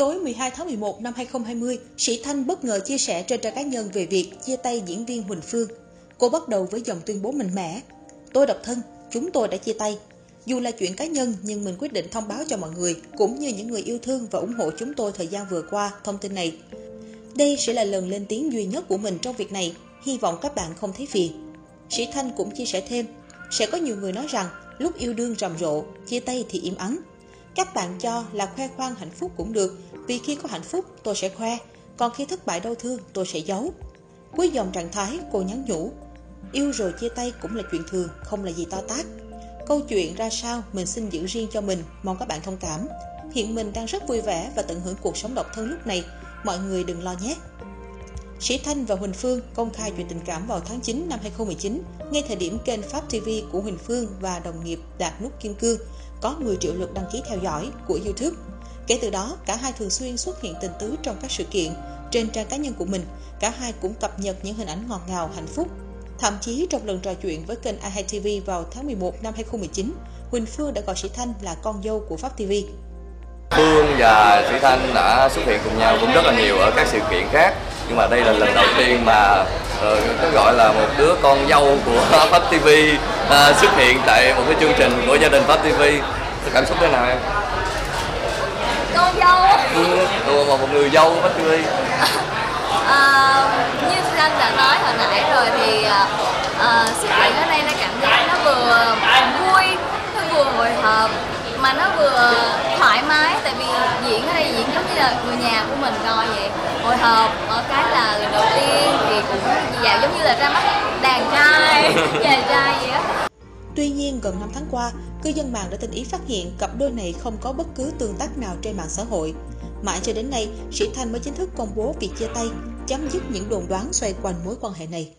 Tối 12 tháng 11 năm 2020, Sĩ Thanh bất ngờ chia sẻ trên trang cá nhân về việc chia tay diễn viên Huỳnh Phương. Cô bắt đầu với dòng tuyên bố mạnh mẽ. Tôi độc thân, chúng tôi đã chia tay. Dù là chuyện cá nhân nhưng mình quyết định thông báo cho mọi người cũng như những người yêu thương và ủng hộ chúng tôi thời gian vừa qua thông tin này. Đây sẽ là lần lên tiếng duy nhất của mình trong việc này, hy vọng các bạn không thấy phiền. Sĩ Thanh cũng chia sẻ thêm, sẽ có nhiều người nói rằng lúc yêu đương rầm rộ, chia tay thì im ắng. Các bạn cho là khoe khoang hạnh phúc cũng được, vì khi có hạnh phúc tôi sẽ khoe, còn khi thất bại đau thương tôi sẽ giấu. Cuối dòng trạng thái cô nhắn nhủ, yêu rồi chia tay cũng là chuyện thường, không là gì to tát. Câu chuyện ra sao mình xin giữ riêng cho mình, mong các bạn thông cảm. Hiện mình đang rất vui vẻ và tận hưởng cuộc sống độc thân lúc này, mọi người đừng lo nhé. Sĩ Thanh và Huỳnh Phương công khai chuyện tình cảm vào tháng 9 năm 2019, ngay thời điểm kênh Pháp TV của Huỳnh Phương và đồng nghiệp đạt nút kim cương có 10 triệu lượt đăng ký theo dõi của YouTube. Kể từ đó, cả hai thường xuyên xuất hiện tình tứ trong các sự kiện. Trên trang cá nhân của mình, cả hai cũng cập nhật những hình ảnh ngọt ngào hạnh phúc. Thậm chí trong lần trò chuyện với kênh i TV vào tháng 11 năm 2019, Huỳnh Phương đã gọi Sĩ Thanh là con dâu của Pháp TV. Phương và Sĩ Thanh đã xuất hiện cùng nhau cũng rất là nhiều ở các sự kiện khác nhưng mà đây là lần đầu tiên mà uh, có gọi là một đứa con dâu của Pháp TV uh, xuất hiện tại một cái chương trình của gia đình Pháp TV cảm xúc thế nào em? Con dâu ừ, một, một người dâu của Pháp TV à, như anh đã nói hồi nãy rồi thì uh, xuất hiện ở đây nó cảm giác nó vừa vui nó vừa hồi hộp mà nó vừa thoải mái tại vì diễn ở đây diễn giống như là người nhà của mình coi vậy hồi hộp ở cái là lần đầu tiên thì cũng dạo giống như là ra mắt đàn trai chàng trai vậy á Tuy nhiên, gần 5 tháng qua, cư dân mạng đã tình ý phát hiện cặp đôi này không có bất cứ tương tác nào trên mạng xã hội. Mãi cho đến nay, Sĩ Thanh mới chính thức công bố việc chia tay, chấm dứt những đồn đoán xoay quanh mối quan hệ này.